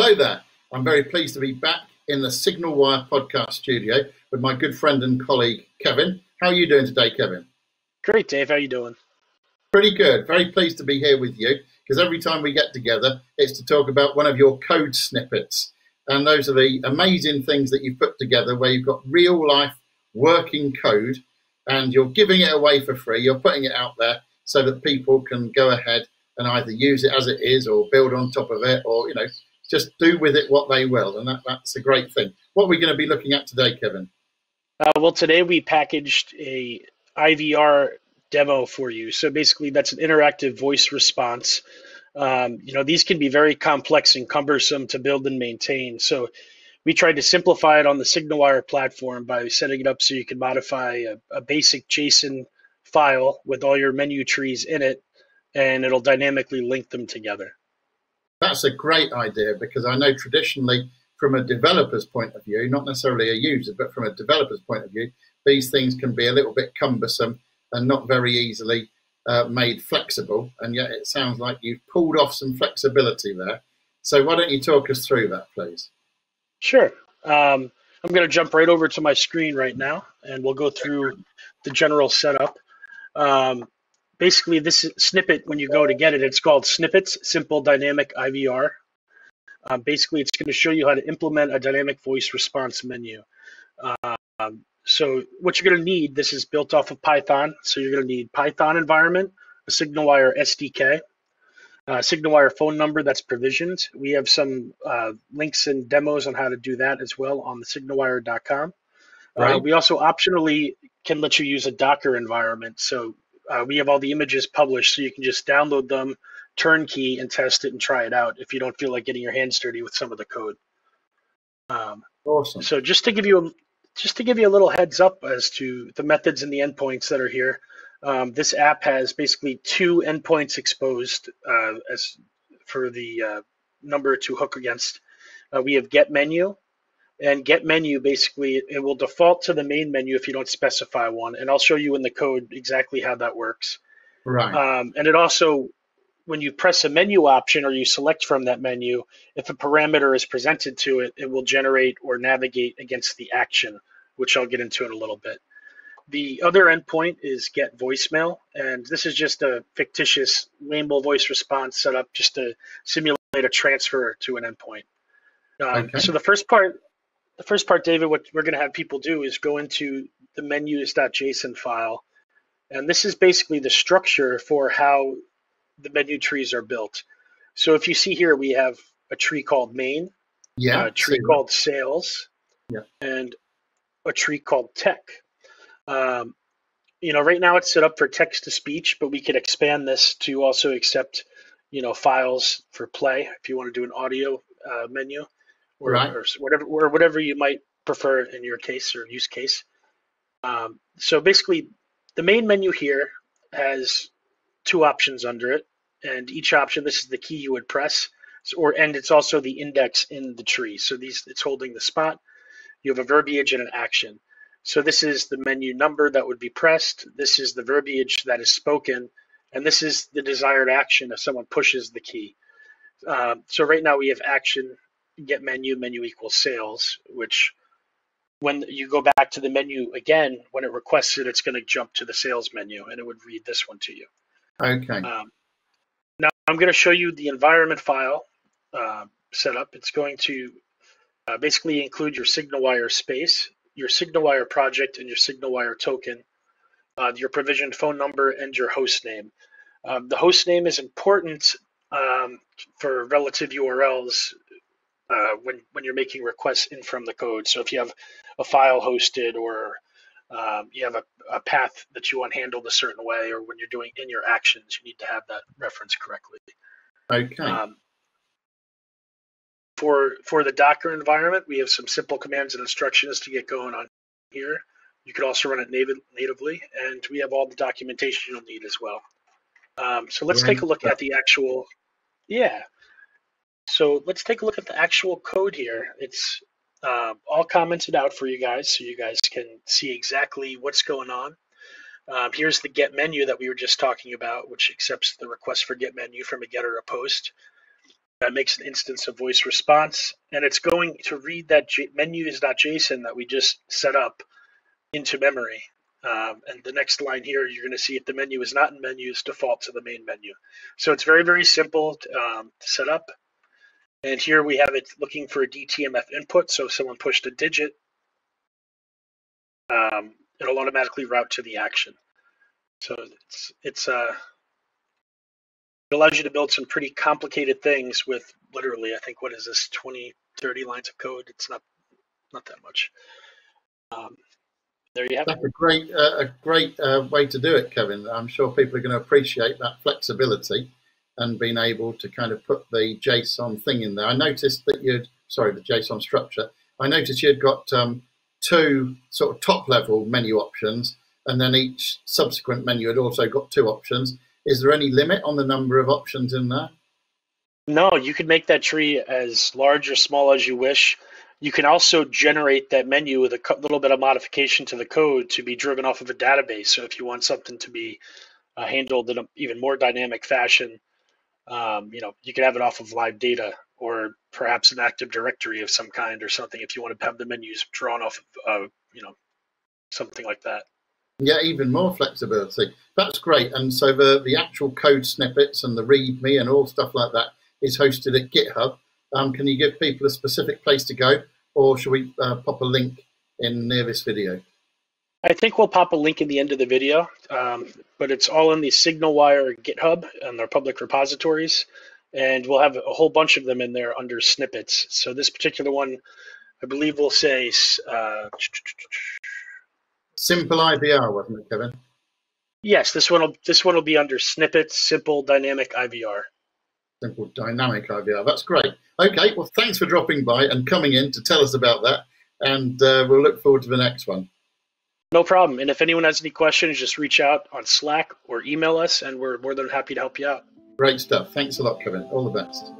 Hello there. I'm very pleased to be back in the Signalwire podcast studio with my good friend and colleague Kevin. How are you doing today, Kevin? Great, Dave. How are you doing? Pretty good. Very pleased to be here with you because every time we get together, it's to talk about one of your code snippets. And those are the amazing things that you've put together where you've got real life working code and you're giving it away for free. You're putting it out there so that people can go ahead and either use it as it is or build on top of it or, you know, just do with it what they will. And that, that's a great thing. What are we going to be looking at today, Kevin? Uh, well, today we packaged a IVR demo for you. So basically, that's an interactive voice response. Um, you know, these can be very complex and cumbersome to build and maintain. So we tried to simplify it on the SignalWire platform by setting it up so you can modify a, a basic JSON file with all your menu trees in it, and it'll dynamically link them together. That's a great idea because I know traditionally, from a developer's point of view, not necessarily a user, but from a developer's point of view, these things can be a little bit cumbersome and not very easily uh, made flexible. And yet it sounds like you've pulled off some flexibility there. So why don't you talk us through that, please? Sure. Um, I'm going to jump right over to my screen right now, and we'll go through the general setup. Um, basically, this snippet, when you go to get it, it's called Snippets Simple Dynamic IVR. Um, basically, it's going to show you how to implement a dynamic voice response menu. Um, so what you're going to need, this is built off of Python. So you're going to need Python environment, a SignalWire SDK, uh, SignalWire phone number that's provisioned. We have some uh, links and demos on how to do that as well on the signalwire.com. Uh, right. Uh, we also optionally can let you use a Docker environment. So uh, we have all the images published, so you can just download them, turnkey, and test it and try it out if you don't feel like getting your hands dirty with some of the code. Um, awesome. So just to give you a, just to give you a little heads up as to the methods and the endpoints that are here. Um, this app has basically two endpoints exposed uh, as for the uh, number to hook against. Uh, we have get menu, and get menu basically it will default to the main menu if you don't specify one, and I'll show you in the code exactly how that works. Right. Um, and it also, when you press a menu option or you select from that menu, if a parameter is presented to it, it will generate or navigate against the action, which I'll get into in a little bit. The other endpoint is get voicemail, and this is just a fictitious Rainbow voice response set up just to simulate a transfer to an endpoint. Um, okay. So the first part, the first part, David, what we're going to have people do is go into the menus.json file, and this is basically the structure for how the menu trees are built. So if you see here, we have a tree called main, yeah, a tree called sales, yeah. and a tree called tech. Um, you know, right now it's set up for text to speech, but we could expand this to also accept, you know, files for play if you want to do an audio uh, menu, or, right. or, whatever, or whatever you might prefer in your case or use case. Um, so basically, the main menu here has two options under it, and each option, this is the key you would press, or and it's also the index in the tree. So these, it's holding the spot. You have a verbiage and an action. So this is the menu number that would be pressed. This is the verbiage that is spoken. And this is the desired action if someone pushes the key. Uh, so right now we have action get menu, menu equals sales, which when you go back to the menu again, when it requests it, it's going to jump to the sales menu and it would read this one to you. Okay. Um, now I'm going to show you the environment file uh, setup. It's going to uh, basically include your SignalWire space your SignalWire project and your SignalWire token, uh, your provisioned phone number, and your host name. Um, the host name is important um, for relative URLs uh, when, when you're making requests in from the code. So if you have a file hosted or um, you have a, a, path that you want handled a certain way, or when you're doing in your actions, you need to have that reference correctly. Okay. Um, for, for the Docker environment, we have some simple commands and instructions to get going on here. You could also run it native, natively, and we have all the documentation you'll need as well. Um, so let's take a look at the actual, yeah. So let's take a look at the actual code here. It's uh, all commented out for you guys, so you guys can see exactly what's going on. Um, here's the get menu that we were just talking about, which accepts the request for get menu from a getter or a post. that makes an instance of voice response, and it's going to read that J- menus.json that we just set up into memory. Um, and the next line here, you're going to see if the menu is not in menus, default to the main menu. So it's very, very simple to, um, to set up. And here we have it looking for a DTMF input. So if someone pushed a digit, um, it'll automatically route to the action. So it's it's uh, it allows you to build some pretty complicated things with literally, I think, what is this, 20, 30 lines of code? It's not not that much. Um, there you have That's it. a great, uh, a great uh, way to do it, Kevin. I'm sure people are going to appreciate that flexibility and been able to kind of put the JSON thing in there. I noticed that you'd, sorry, the JSON structure. I noticed you'd got um, two sort of top level menu options, and then each subsequent menu had also got two options. Is there any limit on the number of options in there? No, you can make that tree as large or small as you wish. You can also generate that menu with a little bit of modification to the code to be driven off of a database. So if you want something to be uh, handled in an even more dynamic fashion, um, you know, you can have it off of live data or perhaps an active directory of some kind or something if you want to have the menus drawn off of, uh, you know, something like that. Yeah, even more flexibility. That's great. And so the, the actual code snippets and the README and all stuff like that is hosted at GitHub. Um, can you give people a specific place to go, or should we uh, pop a link in near this video? I think we'll pop a link in the end of the video, um, but it's all in the SignalWire GitHub and their public repositories, and we'll have a whole bunch of them in there under snippets. So this particular one, I believe, will say uh, simple IVR, wasn't it, Kevin? Yes, this one will this one will be under snippets, simple dynamic IVR. Simple dynamic IVR. That's great. Okay, well, thanks for dropping by and coming in to tell us about that, and uh, we'll look forward to the next one. No problem. And if anyone has any questions, just reach out on Slack or email us, and we're more than happy to help you out. Great stuff. Thanks a lot, Kevin. All the best.